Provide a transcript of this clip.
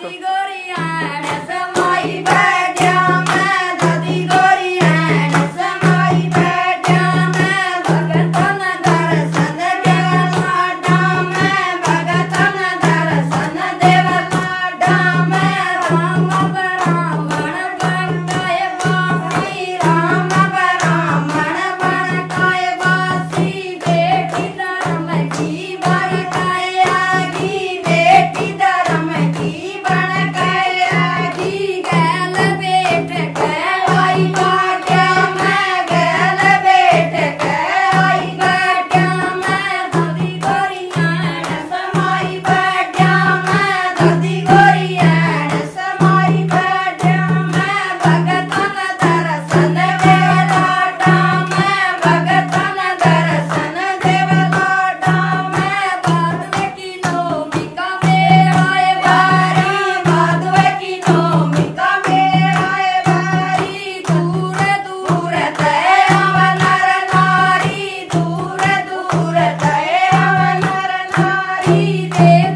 Hey guys. see there.